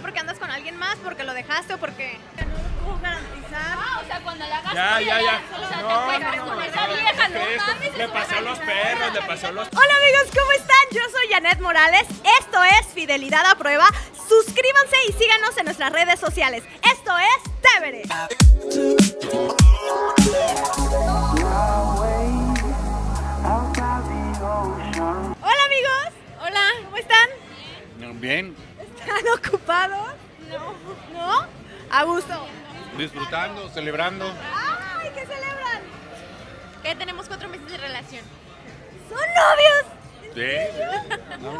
porque andas con alguien más, porque lo dejaste o porque... No lo puedo garantizar. Ah, o sea, cuando la hagas Ya, ya, ya. O sea, No, te no, con no, esa no, vieja, ¿qué no es? mames. Le pasó a los perros, le pasó a los... Hola amigos, ¿cómo están? Yo soy Janet Morales, esto es Fidelidad a Prueba. Suscríbanse y síganos en nuestras redes sociales. Esto es Tevere. Hola amigos, hola, ¿cómo están? Bien, ¿Están ocupados? No. ¿No? A gusto. disfrutando, celebrando. ¡Ay, qué celebran! Que tenemos cuatro meses de relación. ¡Son novios! Sí. ¡Wow!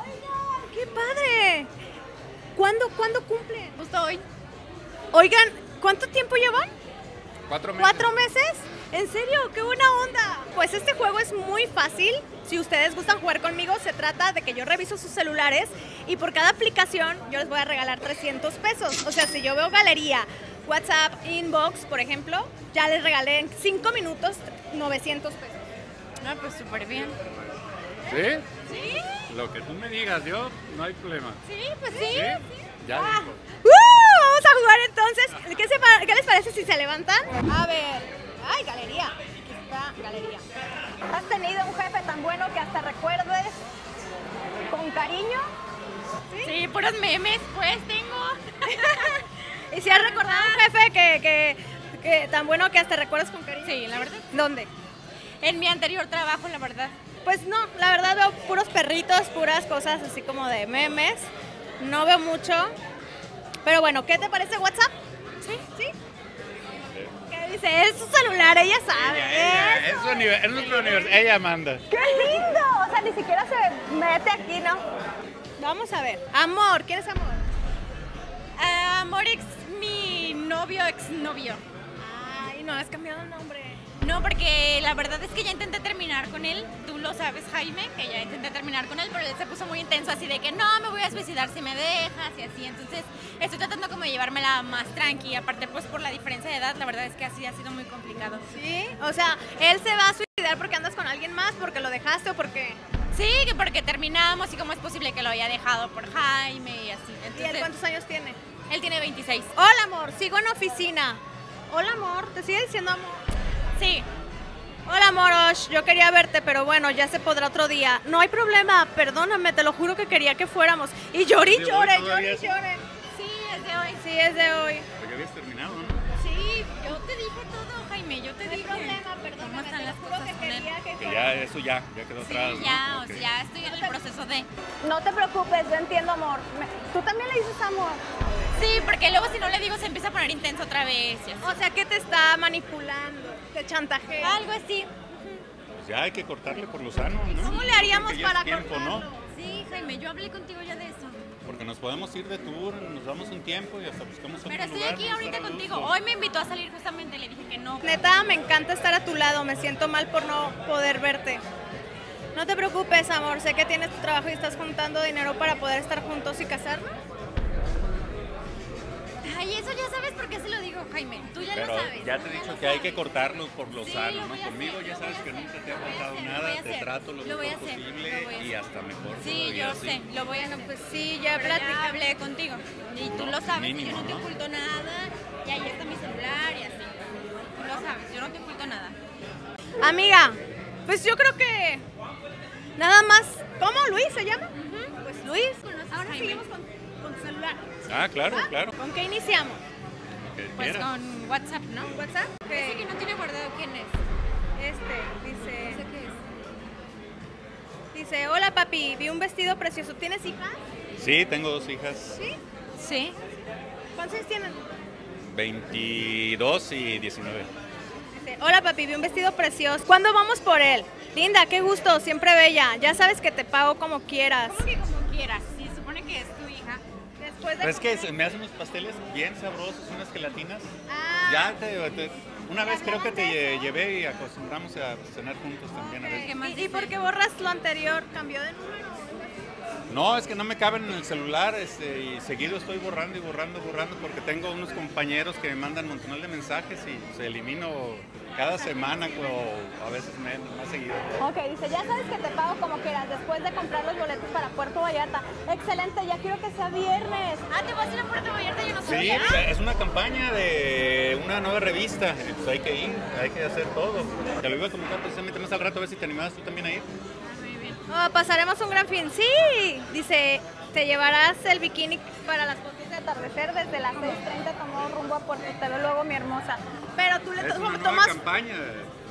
Oigan, ¡Qué padre! ¿Cuándo, ¿Cuándo cumplen? Justo hoy. Oigan, ¿cuánto tiempo llevan? Cuatro meses. ¿Cuatro meses? ¿En serio? ¡Qué buena onda! Pues este juego es muy fácil. Si ustedes gustan jugar conmigo, se trata de que yo reviso sus celulares y por cada aplicación yo les voy a regalar 300 pesos. O sea, si yo veo galería, WhatsApp, Inbox, por ejemplo, ya les regalé en 5 minutos 900 pesos. Ah, pues súper bien. ¿Sí? ¿Sí? Lo que tú me digas, yo no hay problema. Sí, pues sí. ¿Sí? Ya Ah. ¡Uh! Vamos a jugar entonces. ¿Qué, se pa- qué les parece si se levantan? A ver. ¡Ay, galería! Está, galería. ¿Has tenido un jefe tan bueno que hasta recuerdes con cariño? Sí, puros memes, pues tengo. ¿Y si has recordado un jefe que, que, que tan bueno que hasta recuerdas con cariño? Sí, la verdad. ¿Dónde? En mi anterior trabajo, la verdad. Pues no, la verdad veo puros perritos, puras cosas así como de memes. No veo mucho. Pero bueno, ¿qué te parece WhatsApp? Sí. ¿Sí? ¿Qué dice? Es su celular, ella sabe. Ella, es, es manda. ¡Qué lindo! O sea, ni siquiera se mete aquí, ¿no? Vamos a ver. Amor, ¿quién es amor? Ah, amor ex mi novio, exnovio. Ay, no, has cambiado el nombre. No, porque la verdad es que ya intenté terminar con él. Tú lo sabes, Jaime, que ya intenté terminar con él, pero él se puso muy intenso, así de que no, me voy a suicidar si me dejas y así. Entonces, estoy tratando como de llevármela más tranqui. Aparte, pues por la diferencia de edad, la verdad es que así ha sido muy complicado. ¿Sí? O sea, él se va a suicidar porque andas con alguien más, porque lo dejaste o porque... Sí, que porque terminamos y cómo es posible que lo haya dejado por Jaime y así. ¿Y él cuántos años tiene? él tiene 26. Hola, amor, sigo en oficina. Hola, amor, ¿te sigue diciendo amor? Sí, Hola, Morosh, yo quería verte, pero bueno, ya se podrá otro día. No hay problema, perdóname, te lo juro que quería que fuéramos. Y lloré, y ¿De hoy lloré, lloré, es? lloré. sí, es de hoy. Sí, es de hoy. Pero ya habías terminado, ¿no? Sí, yo te dije todo, Jaime, yo te No hay dije. problema, ¿Cómo perdóname, están te lo las juro que quería que Que ya, eso ya, ya quedó Sí, atrás. ¿no? ya, o Ok. sea, ya estoy en el proceso de... No te preocupes, yo entiendo, amor. Tú también le dices amor. Sí, porque luego si no le digo se empieza a poner intenso otra vez y así. O sea, que te está manipulando, te chantajea. Algo así. Pues ya hay que cortarle por lo sano, ¿no? ¿Cómo le haríamos ya es para tiempo, cortarlo? ¿no? Sí, Jaime, yo hablé contigo ya de eso. Porque nos podemos ir de tour, nos damos un tiempo y hasta buscamos otro Pero estoy lugar aquí ahorita contigo. Hoy me invitó a salir justamente, le dije que no. Neta, me encanta estar a tu lado, me siento mal por no poder verte. No te preocupes, amor, sé que tienes tu trabajo y estás juntando dinero para poder estar juntos y casarnos. Ay, eso ya sabes por qué se lo digo, Jaime. Tú ya Pero lo sabes. ya te he dicho que hay que cortarlo por lo Sí, sano, lo ¿no? Conmigo hacer, ya sabes que hacer, nunca te ha faltado hacer, nada, te hacer. trato lo, Lo voy a mejor hacer, posible lo voy a y hacer. hasta mejor Sí, todavía, yo ¿sí? sé, lo voy a hacer. Pues sí, ya ya hablé contigo. Y tú lo sabes, mínimo, yo no te ¿no? oculto nada. Y ahí está mi celular y así. Tú lo sabes, yo no te oculto nada. Amiga, pues yo creo que nada más. ¿Cómo? ¿Luis se llama? Pues Luis. ¿Conoces a Ahora Jaime? seguimos con tu celular. Ah, claro, claro. ¿Con qué iniciamos? Pues quieras. con WhatsApp, ¿no? ¿WhatsApp? Ese que no tiene guardado quién es. Este, No dice. sé qué es. Dice, hola papi, vi un vestido precioso. ¿Tienes hijas? Sí, tengo dos hijas, Sí. Sí. ¿Cuántos años tienen? 22 y 19. Dice, hola papi, vi un vestido precioso. ¿Cuándo vamos por él? Linda, qué gusto, siempre bella. Ya sabes que te pago como quieras. ¿Cómo que como quieras? Después de Pero es que se- me hacen unos pasteles bien sabrosos, unas gelatinas. Ah, Ya te, te- una vez creo que te lle- llevé y acostumbramos a cenar juntos también a ¿Qué veces. más ¿Y, y por qué borras lo anterior? ¿Cambió de número? No, es que no me caben en el celular este, y seguido estoy borrando y borrando, borrando porque tengo unos compañeros que me mandan un montón de mensajes y se elimino cada semana o a veces menos, más seguido. Ok, dice, ya sabes que te pago como quieras después de comprar los boletos para Puerto Vallarta. Excelente, ya quiero que sea viernes. Ah, te vas a ir a Puerto Vallarta, yo no Sí, sabía. pues, es una campaña de una nueva revista, pues hay que ir, hay que hacer todo. Te lo iba a comentar precisamente más al rato, a ver si te animabas tú también a ir. Oh, pasaremos un gran fin. Sí, dice, te llevarás el bikini para las fotos de atardecer desde las 6.30 tomó rumbo a Puerto Te veo luego, mi hermosa. Pero tú le Es una nueva tomas, campaña,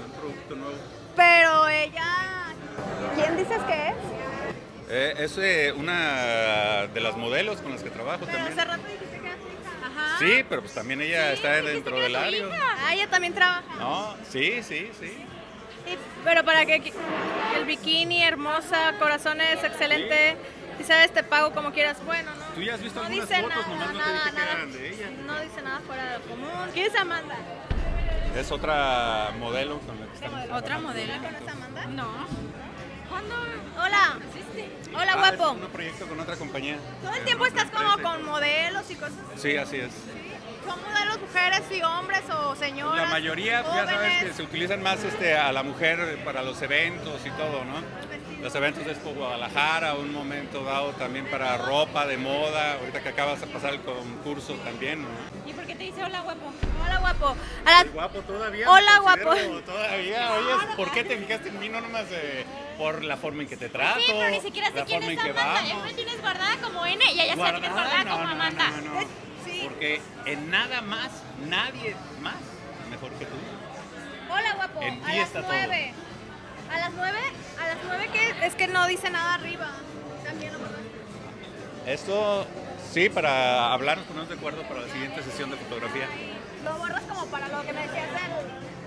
un producto nuevo. pero ella... ¿Quién dices que es? Eh, es eh, una de las modelos con las que trabajo Pero también. hace rato dijiste que era. Ajá. Sí, pero pues también ella está dentro del área. Ah, ella también trabaja. No, sí, sí, sí. Y- pero para que el bikini, hermosa, corazones, excelente. Y sabes, te pago como quieras. Bueno, no. ¿Tú ya has visto no algunas dice fotos? nada, Nomás no te nada, nada. de ella. No dice nada fuera de lo común. ¿Quién es Amanda? Es otra modelo con la que estamos ¿Otra modelo? ¿Conoces a Amanda? No. ¿Cuándo Hola. Hola, Ah, guapo. Es un proyecto con otra compañía. Todo el tiempo estás como con modelos y cosas así. Sí, así es. ¿Son modelos mujeres y hombres o señoras? La mayoría, pues, ya sabes jóvenes? que se utilizan más este, a la mujer para los eventos y todo, ¿no? Los eventos de Expo Guadalajara, un momento dado también para ropa de moda, ahorita que acabas de pasar el concurso también, ¿no? ¿Y por qué te dice hola, guapo? Hola, guapo. A las- Guapo todavía. Hola, guapo. Todavía, oye, ¿por qué te fijaste en mí? No nomás eh, por la forma en que te trato, Sí, pero ni siquiera sé la quién forma es que Amanda. Ya me tienes guardada como N y ella se la tienes Guardada, no, como no, no, Amanda. no, no. Porque en nada más, nadie más mejor que tú. Hola, guapo. En a las está todo. nueve. A las nueve, a las nueve que es que no dice nada arriba. También lo. Esto sí, para hablar, ponernos de acuerdo para la siguiente sesión de fotografía. Lo borras como para lo que me decías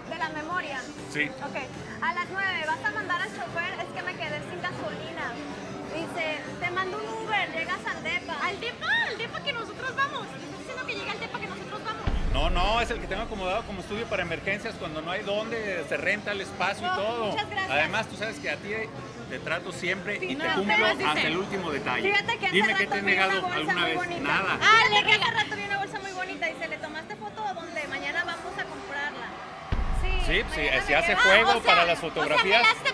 de la memoria. Sí. Ok, a las 9 vas a mandar al chofer, es que me quedé sin No, es el que tengo acomodado como estudio para emergencias cuando no hay dónde, se renta el espacio y Oh, todo. muchas gracias. Además, tú sabes que a ti te trato siempre y no, te ¿qué cumplo dice? hasta el último detalle. Fíjate que hace Dime que te he negado alguna vez. bonita. Nada. Ah, le que hace rato vi una bolsa muy bonita. Dice, ¿le tomaste foto o dónde? Mañana vamos a comprarla. Sí, Sí, sí, se me hace fuego Ah, o sea, para las O sea,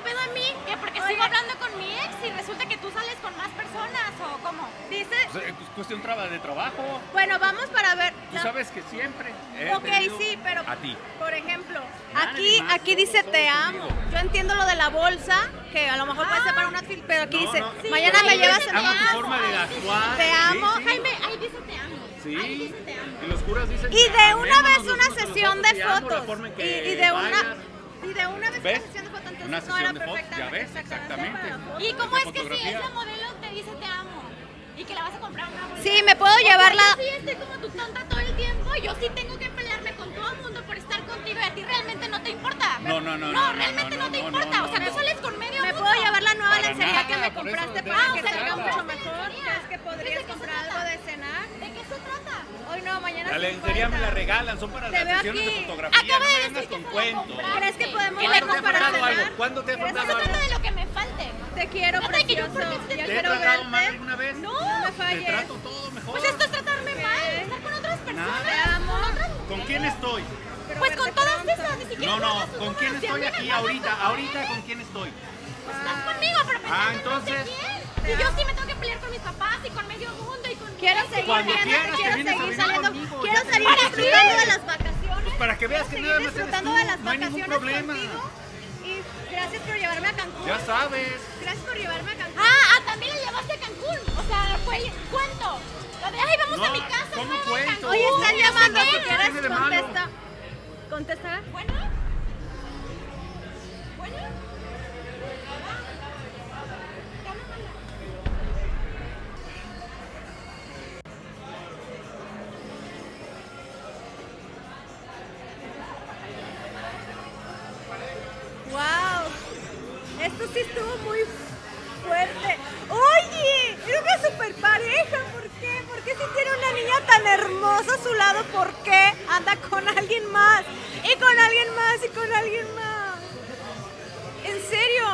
Dice, Pues, eh, pues, cuestión de trabajo. bueno, vamos para ver. Tú sabes que siempre Ok, sí, pero a ti. por ejemplo, aquí, más, aquí dice todo te amo. conmigo. Yo entiendo lo de la bolsa, que a lo mejor puede ser para una pero aquí No, dice, no, sí, mañana me llevas en Amo te tu amo, forma de actuar. Te Sí, amo. sí. Jaime, ahí dice te amo. Sí. Ahí dice te amo. Y los curas dicen Y de una vez una a sesión de la fotos. Y, de una y de una vez una sesión de fotos, entonces no era perfecta. ya ves, exactamente. ¿Y cómo es que si fotografía. esa modelo y que la vas a comprar una bolsa? Sí, me puedo llevarla. Yo sí estoy como tu tonta todo el tiempo. Yo sí tengo que pelearme con todo el mundo por estar contigo y a ti realmente no te importa. No, no, no, No, no, realmente no, no, te no, importa. no, o sea, no. tú sales con medio Me mundo. puedo llevar la nueva lencería que me compraste para eso que se salga mucho mejor. ¿Crees que podrías ¿De qué se comprar algo de cenar? ¿De qué se trata? Hoy no, mañana La lencería me la regalan, son para Te las veo sesiones aquí. de fotografía. Acaba no de decir que con cuentos. ¿Crees que podemos. ¿Cuándo te ha ¿Crees que faltado algo? De lo que me falte. Te quiero, que yo precioso. ¿Te he quiero tratado mal verte. alguna vez? No, no me Te falles. trato todo mejor. Pues esto es tratarme mal, estar con otras personas. Te amo. Con otras ¿Con mujeres. quién estoy? Pero Pues con todas pronto. esas, ni siquiera No, no, ¿con son quién estoy aquí ahorita? Ahorita, ¿con quién estoy? Pues estás conmigo, pero Ah, en entonces- no sé quién. Y yo sí me tengo que pelear con mis papás y con medio mundo y con Quiero seguir Cuando viendo, quieras, te quiero seguir saliendo, conmigo, quiero te salir disfrutando de las vacaciones. Pues para que veas que Quiero nada más eres tú, de las no hay ningún problema. contigo. Y gracias por llevarme a Cancún. Ya sabes. Gracias por llevarme a Cancún. Ah, ah, también la llevaste a Cancún. O sea, fue cuento. Lo de, ay, vamos No, a mi casa. ¿cómo cuento? Oye, están llamando, qué. si ¿Qué quieres contesta. Contesta. Bueno. Lado? ¿Por qué anda con alguien más? Y con alguien más y con alguien más. ¿En serio?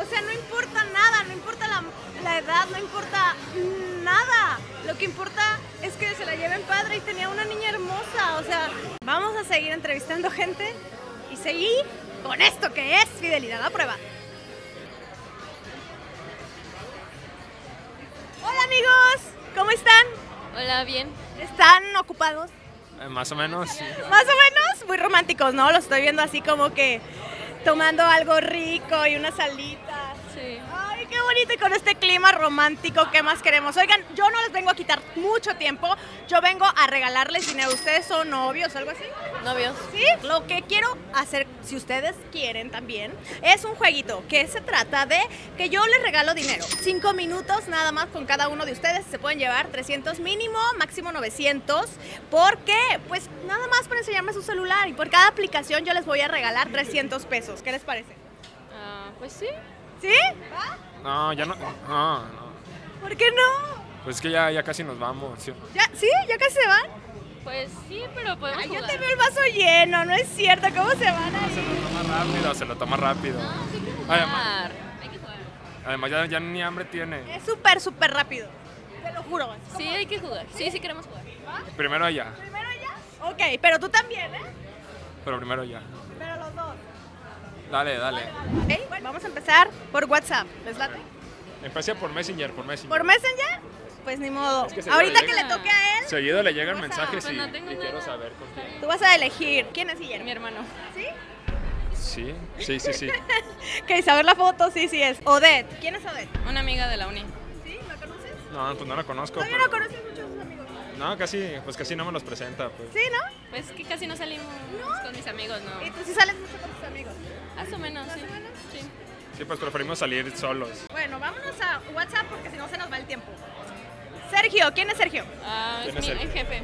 O sea, no importa nada, no importa la la edad, no importa nada. Lo que importa es que se la lleven padre y tenía una niña hermosa. O sea, vamos a seguir entrevistando gente y seguir con esto que es fidelidad a prueba. Hola amigos, ¿cómo están? Hola, bien. ¿Están ocupados? Eh, más o menos, sí. Más o menos, muy románticos, ¿no? Los estoy viendo así como que tomando algo rico y unas salitas. Sí. Bonito y con este clima romántico, ¿qué más queremos? Oigan, yo no les vengo a quitar mucho tiempo, yo vengo a regalarles dinero. ¿Ustedes son novios o algo así? ¿Novios? Sí, lo que quiero hacer, si ustedes quieren también, es un jueguito que se trata de que yo les regalo dinero. Cinco minutos nada más con cada uno de ustedes. Se pueden llevar 300 mínimo, máximo 900. Porque, pues nada más para enseñarme su celular. Y por cada aplicación yo les voy a regalar 300 pesos. ¿Qué les parece? Ah, pues sí. ¿Sí? ¿Va? No, ya no. No, no. ¿Por qué no? Pues es que ya, ya casi nos vamos. ¿sí? ¿Ya? ¿Sí? ¿Ya casi se van? Pues sí, pero podemos Ay, yo te veo el vaso lleno, no es cierto. ¿Cómo se van a Se lo toma rápido, se lo toma rápido. No, sí hay que Además, jugar. Hay que jugar. además ya, ya ni hambre tiene. Es súper, súper rápido. Te lo juro. Sí, hay que jugar. Sí, sí queremos jugar. Primero allá, ¿Primero ya? Ok, pero tú también, ¿eh? pero primero allá. Dale, dale. Vamos a empezar por WhatsApp. ¿Les late? Empecé por Messenger, por Messenger. ¿Por Messenger? Pues ni modo. Es que Ahorita que le toque a él, Seguido le llegan mensajes pues y, no tengo y quiero nada. saber con quién. tú vas a elegir. ¿Quién es Guillermo? Mi hermano. ¿Sí? Sí, sí, sí, sí. Ok, saber la foto, sí, sí es. Odette. ¿Quién es Odette? Una amiga de la uni. ¿Sí? ¿La conoces? No, pues no la conozco. Todavía pero- no conoces amigos. No, casi, pues casi no me los presenta, pues. ¿Sí, no? Pues que casi no salimos con mis amigos, Y no. tú sí sales mucho con tus amigos. Más o menos, sí. Sí. Sí, pues preferimos salir solos. Bueno, vámonos a WhatsApp porque si no se nos va el tiempo. Sergio, ¿quién es Sergio? Ah, ¿Quién es mi el- jefe.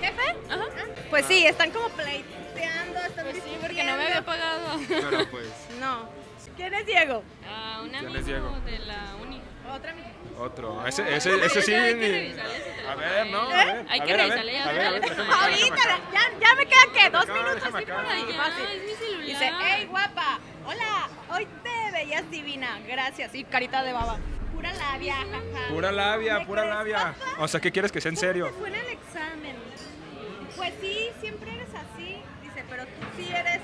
¿Jefe? Ajá. Pues sí, están como pleiteando, están Pues sí, porque no me había pagado. Pero pues, No. ¿Quién es Diego? Ah, un ¿Quién amigo es Diego? de la uni. Otra amiga. Otro. Ese, ese, ese sí. Hay que revisarle. A ver, no, ¿Eh? a ver. Hay que revisarle, a a ver, ver, a ver, a ver. déjame acá, Ahorita, ya, ya me quedan que dos minutos así para ya, fácil. es mi celular. Dice, hey guapa, hola, hoy te veías divina, gracias. Y carita de baba. Pura labia, jaja. Pura labia, ¿Me pura labia. O sea, ¿qué quieres que sea en ¿Cómo serio? fue en el examen? Pues sí, siempre eres así. Dice, pero tú sí eres,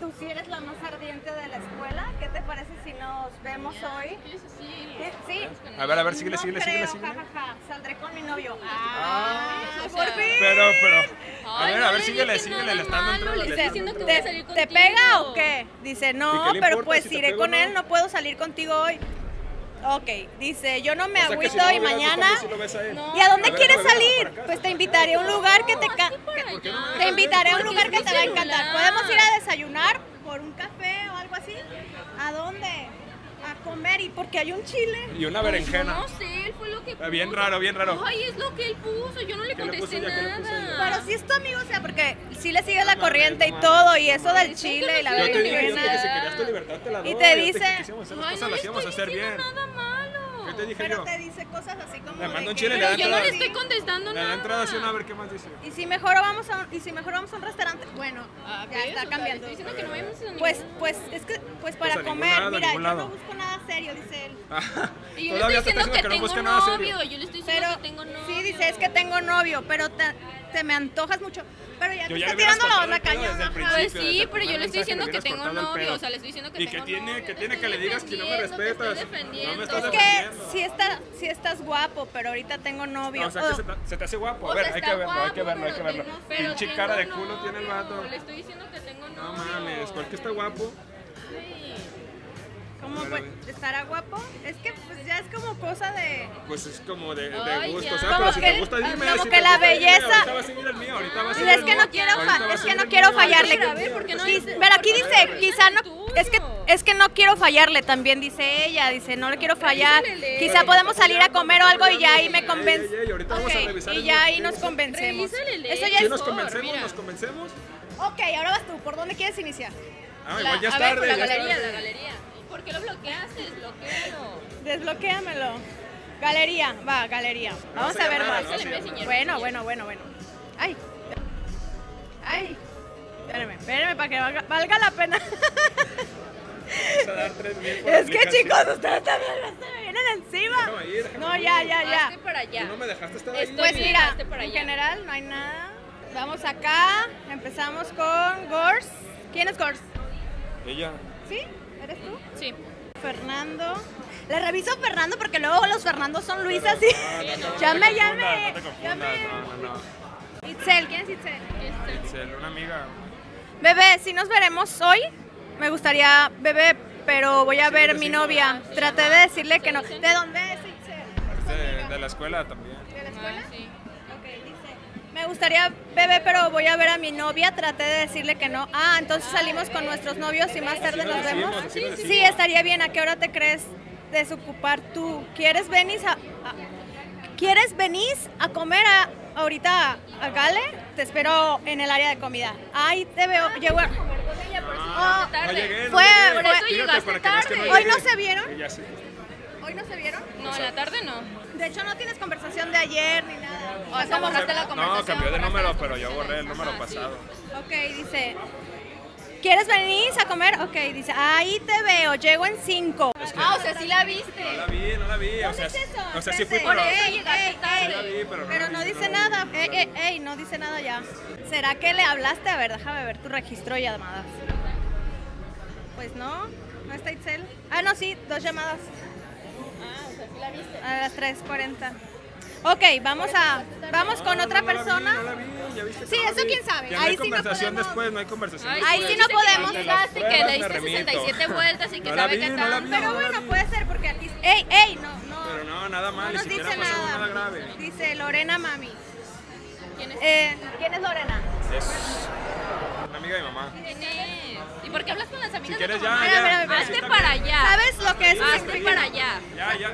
tú sí eres la más ardiente de la escuela. ¿Qué te parece si nos vemos hoy? Sí, Sí. A ver, a ver, síguele, síguele, creo, síguele, síguele. Saldré con mi novio. Ah, Ah, por fin. Pero, pero. A ver, a ver, le síguele, síguele, le están dando ¿Te, pega o qué? Dice, ¿Y no, pero pues iré con él, no puedo salir contigo hoy. Ok, dice, yo no me O sea, agüito si no y mañana... a. No. ¿Y a dónde A ver, quieres salir? acá. Pues te invitaré a un lugar que te... te invitaré a un lugar que te va a encantar. ¿Podemos ir a desayunar por un café o algo así? ¿A dónde? Comer y porque hay un chile. Y una Pues berenjena. No sé, él fue lo que puso. Bien raro, bien raro. Ay, es lo que él puso, yo no le ¿Qué le contesté le nada. Pero si es tu amigo, o sea, porque sí le sigue la No corriente y todo, y eso del chile y la berenjena. si querías tu libertad te la doy. Y te dice- Ay, cosas, no le íbamos a estoy hacer bien. diciendo nada malo. ¿Qué te dije Pero yo? te dice cosas así como. Le mando un chile y le yo no le estoy contestando Le nada. da entrada así a ver qué más dice. Y si mejor vamos a un, y si mejor vamos a un restaurante, bueno, Ah, ya está cambiando. le Estoy diciendo que no vayamos a ningún Pues, pues, es que, pues para a ningún comer, lado, mira, yo lado. no busco nada serio, dice él. Y yo le Todavía estoy diciendo que, que no tengo busque nada serio. novio. Yo le estoy diciendo Pero que tengo novio. sí dice, es que tengo novio, pero te, te me antojas mucho. Pero ya Yo te ya está tirando la onda principio. Pues sí, pero yo le estoy diciendo que tengo novio. O sea, le estoy diciendo que ¿Y tengo novio, qué te tiene que le digas que no me respetas? No Es que sí, está, sí estás guapo, pero ahorita tengo novio. O sea, que se te, hace guapo. A ver, hay que verlo, hay que verlo, hay que verlo. Pinche cara de culo tiene el vato. Le estoy diciendo que tengo novio. No mames, ¿cuál que está guapo? ¿Cómo pues, estará guapo? Es que pues ya es como cosa de... Pues es como de, gusto, o sea, Como pero si que- te gusta dime. como si que te la belleza- Ahorita va a seguir el mío, ahorita va a seguir Es que no quiero, es que no quiero fallarle. ahorita va a A ver, seguir ¿por qué el no mío. Quis- dice- pero aquí dice, quizá no, es que, es que no quiero fallarle, también dice ella, dice, no le quiero fallar, quizá podemos salir a comer me o algo y ya ahí me convence. y ya ahí nos convencemos. Eso ya Si es... nos convencemos, nos convencemos. Ok, ahora vas tú, ¿por dónde quieres iniciar? Ah, igual ya es a ver, tarde. por la ya galería, tarde. la galería. ¿Por qué lo bloqueaste? Desbloquéalo. Desbloquéamelo. Galería, va, galería. Vamos se a ver más. no Bueno, bueno, bueno, bueno. Ay. Ay. Espérame, espérame para que valga, valga la pena. Vas a dar Es que chicos, ustedes también me vienen encima. Déjame ir, déjame No, ir. ya, ya, ya. Hazte para allá. Tú no me dejaste estar ahí. Estoy Pues mira, para en allá. general no hay nada. Vamos acá, empezamos con Gors. ¿Quién es Gors? Ella. ¿Sí? ¿Eres tú? Sí. Fernando. Le reviso a Fernando porque luego los Fernandos son Luisas y... No, no, no, Llame, llame. No te confundas, Llame. no, no, no. Itzel, ¿quién es Itzel? Itzel, una amiga. Bebé, si nos veremos hoy, me gustaría, bebé, pero voy a ver mi novia. Traté de decirle que no. ¿De dónde es Itzel? De, de la escuela también. ¿De la escuela? Ah, sí. Me gustaría, bebé, pero voy a ver a mi novia. Traté de decirle que no. Ah, entonces salimos con nuestros novios y más tarde nos vemos. Sí, estaría bien. ¿A qué hora te crees desocupar tú? ¿Quieres venir a, a- ¿Quieres venir a comer a- ahorita a, a Gale? Te espero en el área de comida. Ahí te veo. Llego. a- Oh, No llegué, no Fue- llegué. por eso Fíjate, llegaste tarde. ¿Hoy no se vieron? ¿Hoy no se vieron? No, en la tarde no. De hecho, no tienes conversación de ayer ni nada. O sea, borraste la conversación. No, cambió de número, pero yo borré el número Ajá, sí. pasado. Ok, dice. ¿Quieres venir a comer? Ok, dice. Ahí te veo. Llego en cinco. Ah, o sea, sí la No viste. la vi, no la vi. O sea, es eso? o sea sí fui. Por. Sí la vi, pero no no dice no nada. Ey, ey, ey, no dice nada ya. ¿Será que le hablaste? A ver, déjame ver tu registro de llamadas. Pues no, no está Itzel. Ah, no, sí, dos llamadas. La viste. A las 3.40. Ok, vamos a, vamos con otra persona. No la vi, ya viste que Sí, eso quién sabe. Ya no Ahí sí no conversación podemos- después, no hay conversación Ay, Ahí sí, sí no podemos. las llegaste que pruebas le me diste remito. 67 vueltas y que No la sabe vi, que no la tanto. vi. Pero bueno, puede ser porque aquí. ¡Ey, ey! No, no. Pero no, nada no mal, ni nos siquiera dice pasó nada. nada grave. Dice Lorena Mami. ¿Quién es? Eh, ¿Quién es Lorena? Es una amiga de mi mamá. ¿Quién es? ¿Y por qué hablas con las amigas Si de tu ya, mamá? Hazte para allá. ¿Sabes lo que Hazte significa? para allá. Ya, ya.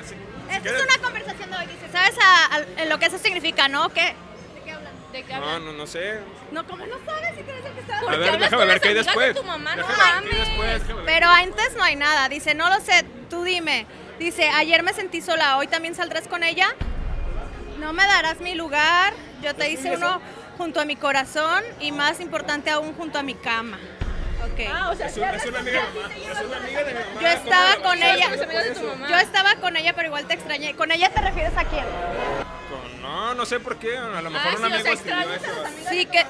Esta quieres- es una conversación de hoy, dice. ¿Sabes a- a- en lo que eso significa, no? ¿Qué? ¿De qué hablan? ¿De qué No, hablas? no, no sé. No, ¿cómo no sabes si tú eres el que ¿Por A ver, hablas déjame con ver qué hay después. tu mamá? No después. ver. Pero antes no hay nada. Dice, no lo sé, tú dime. Dice, ayer me sentí sola, hoy también saldrás con ella. No me darás mi lugar. Yo te hice uno junto a mi corazón y más importante aún junto a mi cama. Ok. Ah, o sea, Es, una amiga de mi mamá. Es una amiga de mi mamá. Yo estaba con ¿Sabes ella. Yo estaba con ella, pero igual te extrañé. ¿Con ella te refieres a quién? Con- No, no sé por qué. A lo mejor Ay, un sí, o sea, amigo escribió eso. Sí, que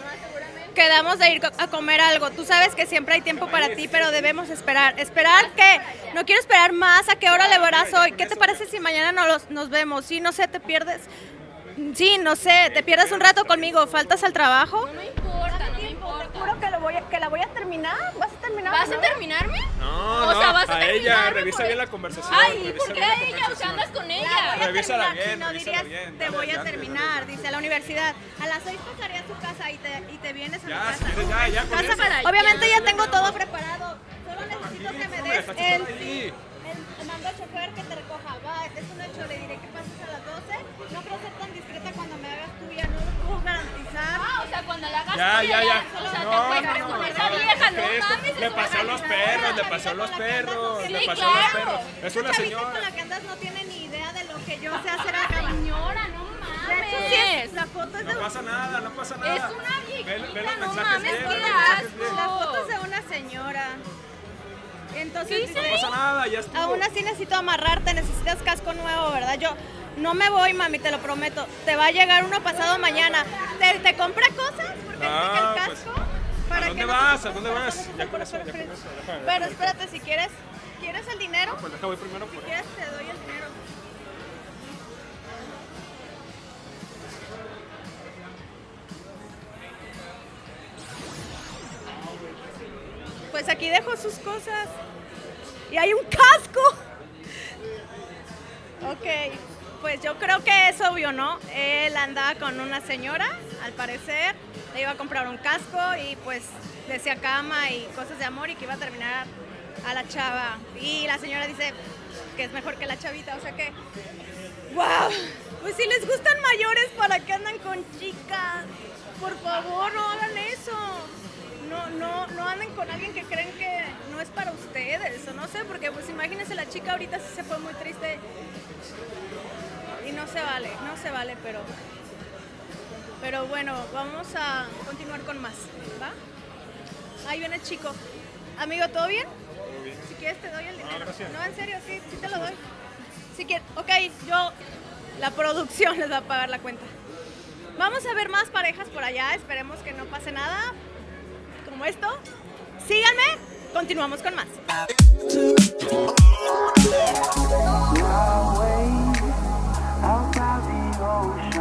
quedamos de ir a comer algo. Tú sabes que siempre hay tiempo para ti, pero debemos esperar. ¿Esperar qué? No quiero esperar más. ¿A qué hora le verás hoy? ¿Qué te parece si mañana no los- nos vemos? Sí, no sé, te pierdes. Sí, no sé, te pierdes un rato conmigo. ¿Faltas al trabajo? No me importa. Que, lo voy a, que la voy a terminar. ¿Vas a terminar? ¿Vas a terminarme? No, O no, sea, vas a a ella. Revisa bien la conversación. Ay, ¿por qué a ella? O sea, andas con La voy ella. a Revísala terminar, bien, si no dirías, bien, te voy a terminar, dice a la universidad. A las seis pasaría a su casa y te, y te vienes a Ya, mi casa. si quieres, ya, ya, con Casa eso. para allá. Obviamente ya tengo todo preparado. Solo necesito que me ¿Cómo des el mando al chofer que te recoja. Va, es un hecho, le diré que pases a las 12. Cuando la hagas Ya, ya, ya. No, no, con no, esa vieja, ¿qué no mames. Le pasó a los perros, le pasó a los perros, le pasó a los perros. Es una señora. con la que andas no tiene ni idea de lo que yo sé hacer acá. señora, no mames. es- la foto es de No pasa nada, no pasa nada. Es una viejita, no mames, qué. La foto es de una señora. Entonces, ¿Qué No pasa nada, ya estuvo. aún así necesito amarrarte, necesitas casco nuevo, ¿verdad? Yo no me voy, mami, te lo prometo. Te va a llegar uno pasado mañana. ¿Te, te compra cosas? Porque Ah, el pues, casco. ¿a dónde que vas? ¿A dónde vas? Ya con eso, ya con eso. Pero espérate, si quieres, ¿quieres el dinero? Pues deja voy primero por Si quieres, te doy el dinero. Pues aquí dejo sus cosas. Y hay un casco. Pues yo creo que es obvio, ¿no? Él andaba con una señora, al parecer, le iba a comprar un casco y pues decía cama y cosas de amor y que iba a terminar a la chava. Y la señora dice que es mejor que la chavita, o sea que, wow, pues si les gustan mayores, ¿para qué andan con chicas? Por favor, no hagan eso. No, no, no anden con alguien que creen que no es para ustedes, o no sé, porque pues imagínense la chica ahorita sí se fue muy triste y no se vale, no se vale, pero pero bueno, vamos a continuar con más, ¿va? Ahí viene el chico. Amigo, ¿todo bien? Todo bien. Si quieres te doy el dinero. gracias. No, en serio, sí, sí te lo doy. Si quieres, ok, yo, la producción les va a pagar la cuenta. Vamos a ver más parejas por allá, esperemos que no pase nada como esto. Síganme, continuamos con más. ocean.